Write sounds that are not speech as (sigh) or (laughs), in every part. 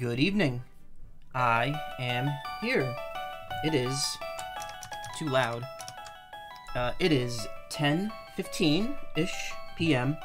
Good evening. I am here. It is too loud. Uh, it is 10:15-ish p.m.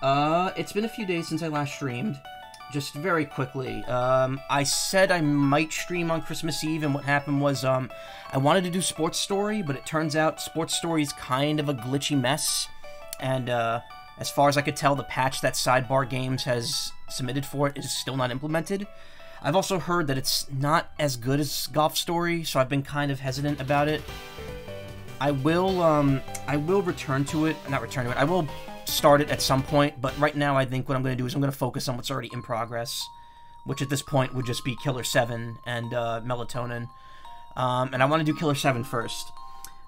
Uh, it's been a few days since I last streamed. Just very quickly, um, I said I might stream on Christmas Eve, and what happened was, um, I wanted to do Sports Story, but it turns out Sports Story is kind of a glitchy mess, and, uh, as far as I could tell, the patch that Sidebar Games has submitted for it is still not implemented. I've also heard that it's not as good as Golf Story, so I've been kind of hesitant about it. I will, um, I will return to it, not return to it, I will start it at some point, but right now I think what I'm going to do is I'm going to focus on what's already in progress, which at this point would just be Killer 7 and uh, Melatonin. Um, and I want to do Killer 7 first.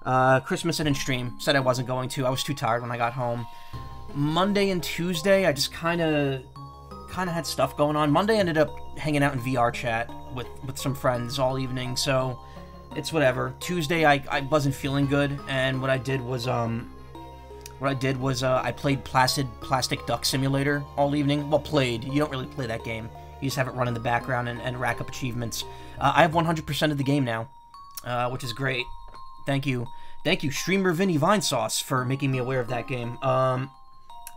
Uh, Christmas I didn't stream, said I wasn't going to, I was too tired when I got home. Monday and Tuesday, I just kind of kind of had stuff going on. Monday ended up hanging out in VR chat with with some friends all evening, so it's whatever. Tuesday I, I wasn't feeling good, and what I did was um what I did was uh, I played Placid Plastic Duck Simulator all evening. Well, played. You don't really play that game. You just have it run in the background and, and rack up achievements. Uh, I have 100% of the game now, uh, which is great. Thank you. Thank you, streamer Vinny Vinesauce, for making me aware of that game um,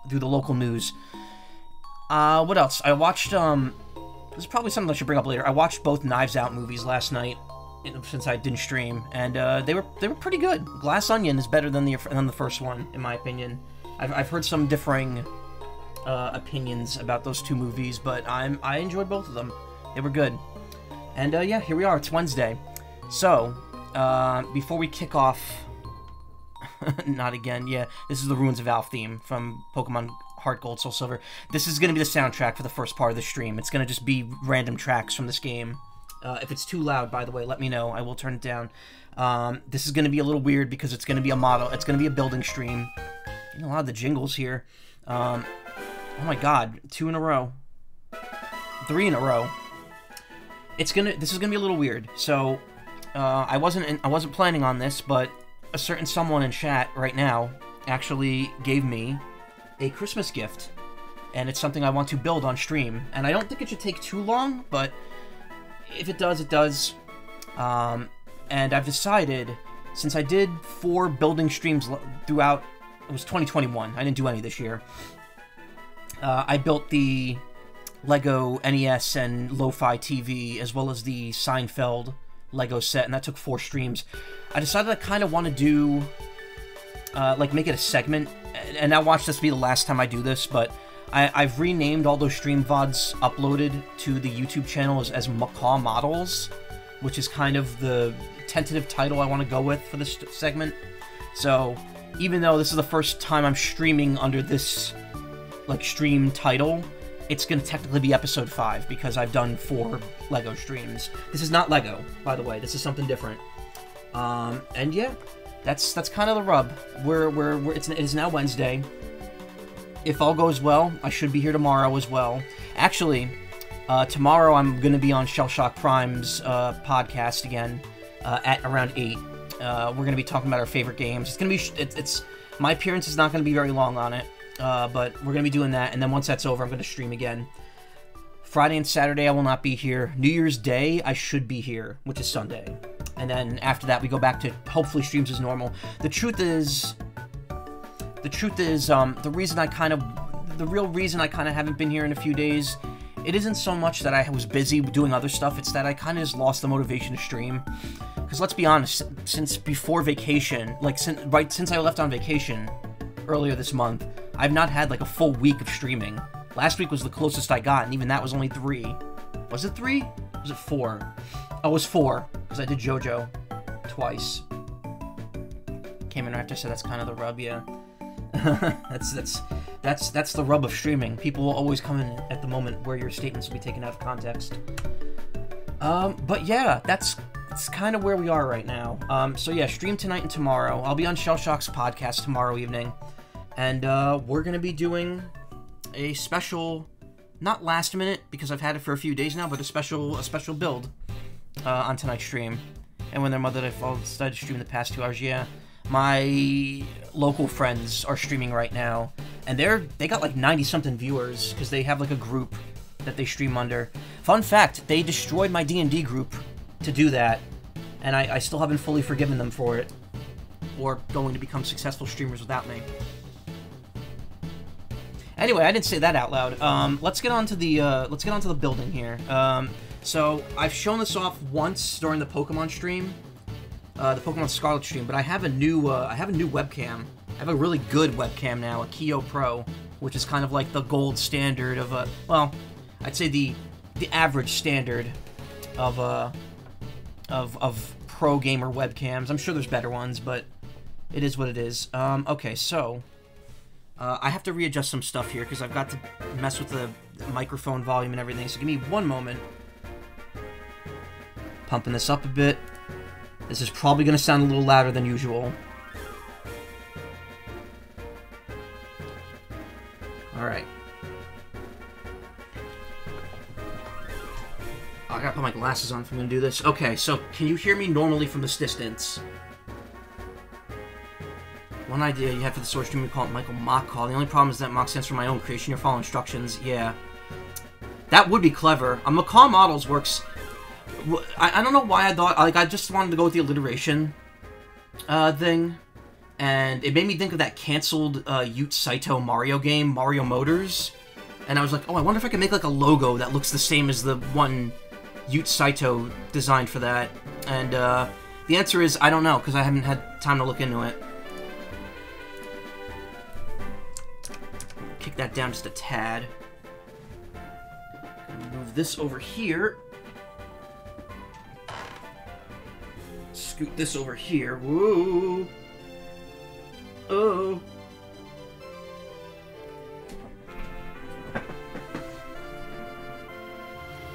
through the local news. Uh, what else? I watched, um, this is probably something I should bring up later. I watched both Knives Out movies last night, since I didn't stream, and uh, they were they were pretty good. Glass Onion is better than the than the first one, in my opinion. I've, I've heard some differing uh, opinions about those two movies, but I'm I enjoyed both of them. They were good. And uh, yeah, here we are. It's Wednesday. So uh, before we kick off, (laughs) not again. Yeah, this is the Ruins of Alph theme from Pokemon Heart Gold Soul Silver. This is going to be the soundtrack for the first part of the stream. It's going to just be random tracks from this game. Uh, if it's too loud, by the way, let me know. I will turn it down. Um, this is going to be a little weird because it's going to be a model. It's going to be a building stream. a lot of the jingles here. Um, oh my god, two in a row, three in a row. It's gonna. This is gonna be a little weird. So, uh, I wasn't. In, I wasn't planning on this, but a certain someone in chat right now actually gave me a Christmas gift, and it's something I want to build on stream. And I don't think it should take too long, but if it does, it does. Um, and I've decided, since I did four building streams throughout, it was 2021, I didn't do any this year. Uh, I built the Lego NES and Lo-Fi TV, as well as the Seinfeld Lego set, and that took four streams. I decided I kind of want to do, uh, like, make it a segment, and I watch this be the last time I do this, but I, have renamed all those stream VODs uploaded to the YouTube channel as, as Macaw Models, which is kind of the tentative title I want to go with for this segment. So, even though this is the first time I'm streaming under this, like, stream title, it's going to technically be episode 5 because I've done four LEGO streams. This is not LEGO, by the way. This is something different. Um, and yeah, that's that's kind of the rub. We're, we're, we're it's, it is now Wednesday if all goes well, I should be here tomorrow as well. Actually, uh, tomorrow I'm going to be on Shell Shock Prime's uh, podcast again uh, at around eight. Uh, we're going to be talking about our favorite games. It's going to be it's, it's my appearance is not going to be very long on it, uh, but we're going to be doing that. And then once that's over, I'm going to stream again. Friday and Saturday I will not be here. New Year's Day I should be here, which is Sunday. And then after that we go back to hopefully streams as normal. The truth is the truth is, um, the reason I kind of, the real reason I kind of haven't been here in a few days, it isn't so much that I was busy doing other stuff, it's that I kind of just lost the motivation to stream. Because let's be honest, since before vacation, like, since, right since I left on vacation earlier this month, I've not had like a full week of streaming. Last week was the closest I got, and even that was only three. Was it three? Was it four? It was four, because I did JoJo twice. Came in after, so that's kind of the rub, yeah. (laughs) that's that's that's that's the rub of streaming. People will always come in at the moment where your statements will be taken out of context. Um, but yeah, that's that's kind of where we are right now. Um, so yeah, stream tonight and tomorrow. I'll be on Shell Shock's podcast tomorrow evening, and uh, we're gonna be doing a special, not last minute because I've had it for a few days now, but a special a special build uh, on tonight's stream. And when their mother I decided to stream the past two hours, yeah my local friends are streaming right now, and they're they got like 90 something viewers because they have like a group that they stream under. Fun fact, they destroyed my D&D group to do that, and I, I still haven't fully forgiven them for it, or going to become successful streamers without me. Anyway, I didn't say that out loud. Um, let's get on to the uh, let's get on to the building here. Um, so I've shown this off once during the Pokemon stream, uh, the Pokemon Scarlet stream, but I have a new uh, I have a new webcam. I have a really good webcam now, a Kiyo Pro, which is kind of like the gold standard of a well, I'd say the the average standard of uh of of pro gamer webcams. I'm sure there's better ones, but it is what it is. Um, okay, so uh, I have to readjust some stuff here because I've got to mess with the microphone volume and everything. So give me one moment. Pumping this up a bit. This is probably going to sound a little louder than usual. Alright. Oh, I gotta put my glasses on if I'm gonna do this. Okay, so can you hear me normally from this distance? One idea you have for the source stream, you call it Michael Mock Call. The only problem is that Mock stands for my own creation. You follow instructions. Yeah. That would be clever. A Macaw Models works... I, I don't know why I thought... Like, I just wanted to go with the alliteration uh, thing. And it made me think of that canceled uh, Yoot Saito Mario game, Mario Motors. And I was like, oh, I wonder if I can make, like, a logo that looks the same as the one Yoot Saito designed for that. And uh, the answer is, I don't know, because I haven't had time to look into it. kick that down just a tad. Move this over here. Scoot this over here. Whoa! Oh!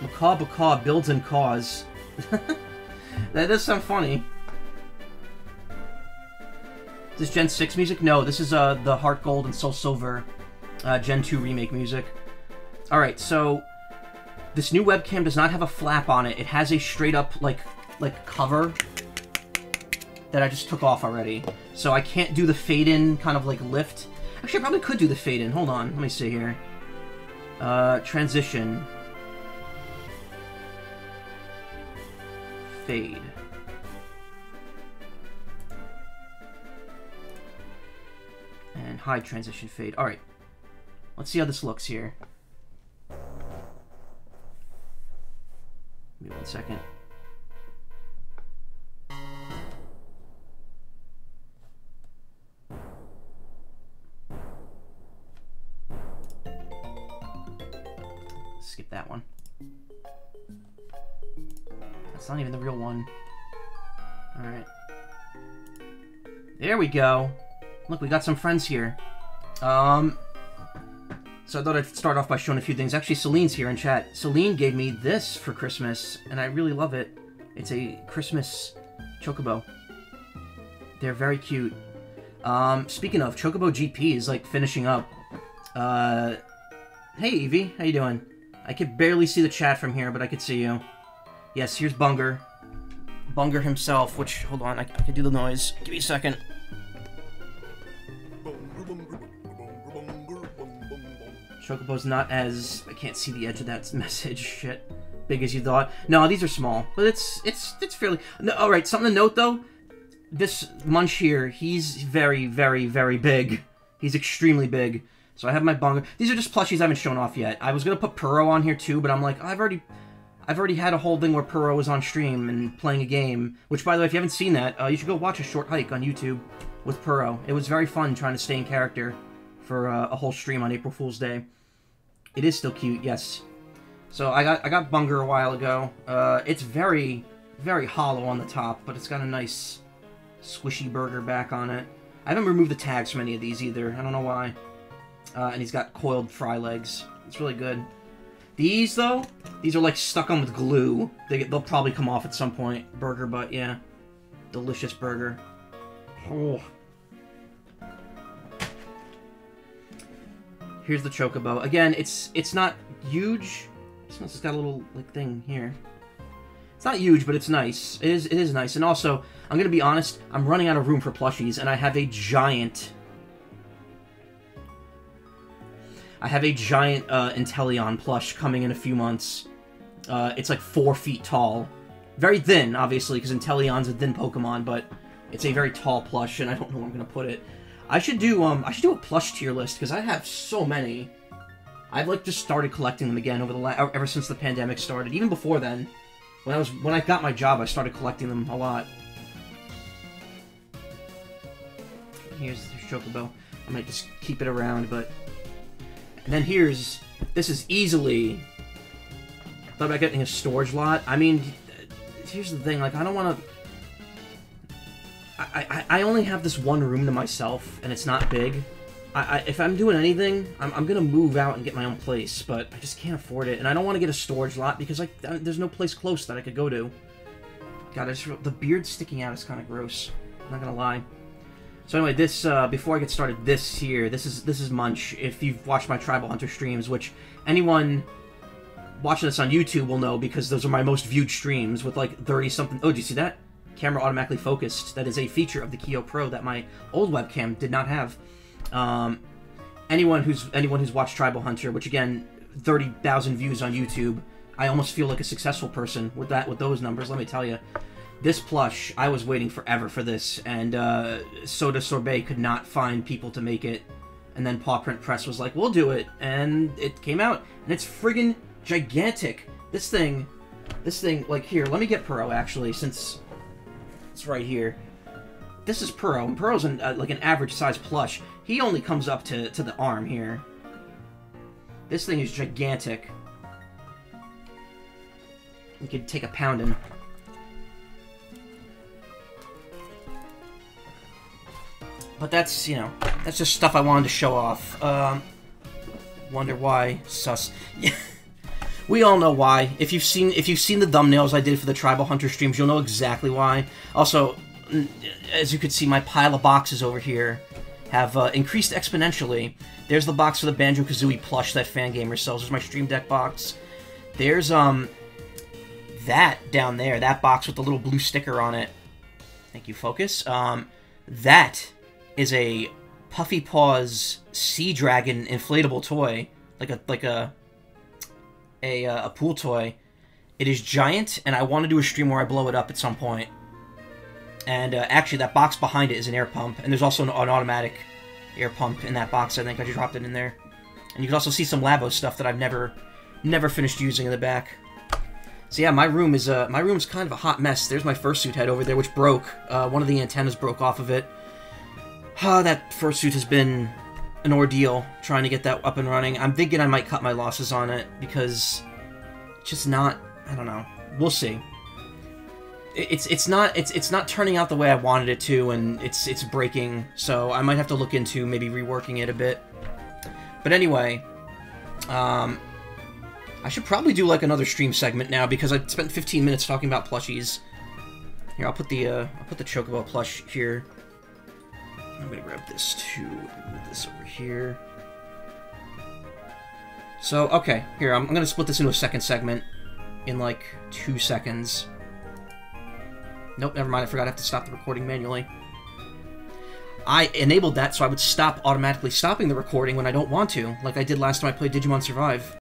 Macaw Macaw builds and cause. (laughs) that does sound funny. Is this Gen 6 music? No, this is uh, the Heart Gold and Soul Silver uh, Gen 2 remake music. Alright, so this new webcam does not have a flap on it. It has a straight up, like, like cover that I just took off already. So I can't do the fade in kind of like lift. Actually, I probably could do the fade in. Hold on, let me see here. Uh, transition. Fade. And hide transition fade. Alright. Let's see how this looks here. Give me one second. There we go. Look, we got some friends here. Um, so I thought I'd start off by showing a few things. Actually, Celine's here in chat. Celine gave me this for Christmas, and I really love it. It's a Christmas Chocobo. They're very cute. Um, speaking of, Chocobo GP is, like, finishing up. Uh, hey, Evie. How you doing? I could barely see the chat from here, but I could see you. Yes, here's Bunger. Bunger himself, which, hold on, I, I can do the noise. Give me a second. Chocobo's not as... I can't see the edge of that (laughs) message. Shit. Big as you thought. No, these are small. But it's it's it's fairly... No, Alright, something to note, though. This Munch here, he's very, very, very big. He's extremely big. So I have my Bongo. These are just plushies I haven't shown off yet. I was going to put Purro on here, too, but I'm like, I've already... I've already had a whole thing where Purro was on stream and playing a game. Which, by the way, if you haven't seen that, uh, you should go watch a short hike on YouTube with Purro. It was very fun trying to stay in character for uh, a whole stream on April Fool's Day. It is still cute, yes. So I got I got Bunger a while ago. Uh, it's very, very hollow on the top, but it's got a nice squishy burger back on it. I haven't removed the tags from any of these either. I don't know why. Uh, and he's got coiled fry legs. It's really good. These, though, these are like stuck on with glue. They, they'll probably come off at some point. Burger butt, yeah. Delicious burger. Oh. Here's the chocobo. Again, it's it's not huge. It's just got a little like thing here. It's not huge, but it's nice. It is it is nice. And also, I'm gonna be honest, I'm running out of room for plushies, and I have a giant. I have a giant uh, Inteleon plush coming in a few months. Uh, it's like four feet tall. Very thin, obviously, because Inteleon's a thin Pokemon, but it's a very tall plush, and I don't know where I'm gonna put it. I should do um I should do a plush tier list because I have so many. I've like just started collecting them again over the la- ever since the pandemic started. Even before then, when I was when I got my job, I started collecting them a lot. Here's the Chocobo. I might just keep it around, but and then here's this is easily thought about getting a storage lot. I mean, here's the thing. Like, I don't want to. I, I, I only have this one room to myself, and it's not big. I, I if I'm doing anything, I'm, I'm gonna move out and get my own place, but I just can't afford it, and I don't want to get a storage lot because like there's no place close that I could go to. God, I just, the beard sticking out is kind of gross. I'm not gonna lie. So anyway, this uh, before I get started, this here, this is this is Munch. If you've watched my Tribal Hunter streams, which anyone watching this on YouTube will know because those are my most viewed streams with like 30 something. Oh, do you see that? Camera automatically focused. That is a feature of the Kiyo Pro that my old webcam did not have. Um, anyone who's anyone who's watched Tribal Hunter, which again, 30,000 views on YouTube, I almost feel like a successful person with that with those numbers. Let me tell you. This plush, I was waiting forever for this, and uh, Soda Sorbet could not find people to make it. And then Paw Print Press was like, we'll do it. And it came out, and it's friggin' gigantic. This thing, this thing, like here, let me get Purro actually, since it's right here. This is Purro, and Purro's an, uh, like an average size plush. He only comes up to, to the arm here. This thing is gigantic. We could take a pounding. But that's, you know, that's just stuff I wanted to show off. Um, wonder why. Sus. (laughs) we all know why. If you've seen if you've seen the thumbnails I did for the Tribal Hunter streams, you'll know exactly why. Also, as you can see, my pile of boxes over here have uh, increased exponentially. There's the box for the Banjo-Kazooie plush that Fangamer sells. There's my Stream Deck box. There's, um, that down there, that box with the little blue sticker on it. Thank you, Focus. Um, that is a Puffy Paws Sea Dragon inflatable toy, like a like a a, uh, a pool toy. It is giant, and I want to do a stream where I blow it up at some point. And uh, actually, that box behind it is an air pump, and there's also an, an, automatic air pump in that box. I think I just dropped it in there. And you can also see some Labo stuff that I've never never finished using in the back. So yeah, my room is uh, my room's kind of a hot mess. There's my fursuit head over there, which broke. Uh, one of the antennas broke off of it. Ah, that fursuit has been an ordeal trying to get that up and running. I'm thinking I might cut my losses on it because it's just not. I don't know. We'll see. It's it's not it's it's not turning out the way I wanted it to, and it's it's breaking. So I might have to look into maybe reworking it a bit. But anyway, um, I should probably do like another stream segment now because I spent 15 minutes talking about plushies. Here, I'll put the uh, I'll put the Chocobo plush here. I'm gonna grab this too. Move this over here. So, okay, here, I'm, I'm gonna split this into a second segment in like two seconds. Nope, never mind, I forgot I have to stop the recording manually. I enabled that so I would stop automatically stopping the recording when I don't want to, like I did last time I played Digimon Survive.